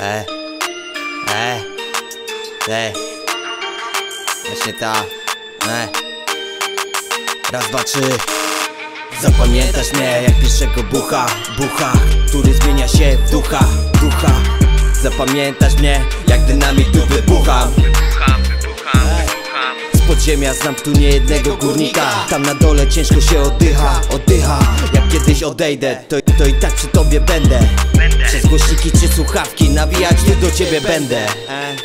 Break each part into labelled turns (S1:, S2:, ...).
S1: E, e, e, właśnie ta, e, raz, dwa, trzy. Zapamiętasz mnie jak pierwszego bucha, bucha, który zmienia się w ducha, ducha. Zapamiętasz mnie jak dynamit tu wybucham. Z podziemia znam tu nie jednego górnika Tam na dole ciężko się oddycha, oddycha Jak kiedyś odejdę, to, to i tak przy tobie Będę. Przez głośniki czy słuchawki. Nawijać tu do ciebie będę.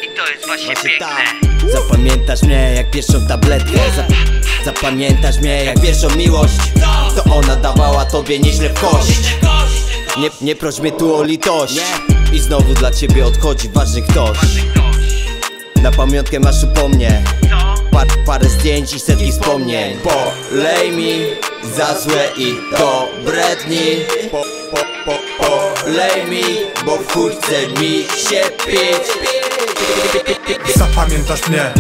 S2: I to jest właśnie
S1: Właśnie
S2: piękne.
S1: tak. Zapamiętasz mnie jak pierwszą tabletkę. Za, Zapamiętasz mnie jak pierwszą miłość. To ona dawała tobie nieźle w kość. Nie, nie proś mnie tu o litość. I znowu dla ciebie odchodzi ważny ktoś. Na pamiątkę masz po mnie
S2: co?
S1: Par, parę zdjęć i setki wspomnień. Polej mi za złe i dobre dni. Po, po, Polej mi, bo chuj chce mi się pić.
S3: Zapamiętasz mnie,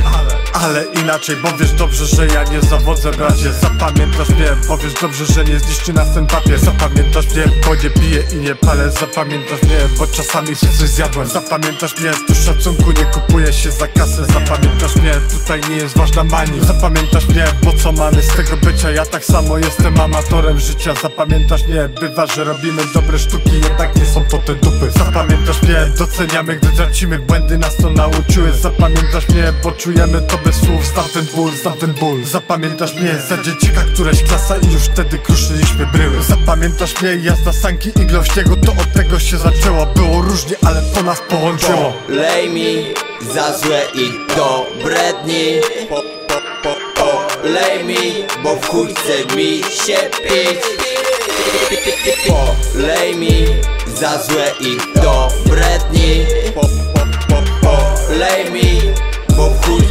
S3: ale inaczej Bo wiesz dobrze, że ja nie zawodzę bracie Zapamiętasz mnie, bo wiesz dobrze, że nie zniszczy nas ten papier. Zapamiętasz mnie, bo nie piję i nie palę. Zapamiętasz mnie, bo czasami się coś zjadłem. Zapamiętasz mnie, tu szacunku nie kupuje się za kasę. Zapamiętasz mnie, tutaj nie jest ważna mani Zapamiętasz mnie, bo co mamy z tego bycia? Ja tak samo jestem amatorem życia. Zapamiętasz mnie, bywa, że robimy dobre sztuki Jednak nie są to te dupy. Zapamiętasz mnie, doceniamy, gdy tracimy Błędy nas to nauczyły. Zapamiętasz mnie, bo czujemy to bez słów. Znam ten ból, znam ten ból. Zapamiętasz mnie, za dzieciaka któreś klasa I już wtedy kruszyliśmy bryły. Zapamiętasz mnie, jazda sanki i Glościego To od tego się zaczęło. Było różnie, ale to nas połączyło.
S1: Polej mi za złe i dobre dni po, po, po, Polej mi, bo w chuj chce mi się pić. Polej mi za złe i dobre dni po, po, po, Polej mi, bo w chuj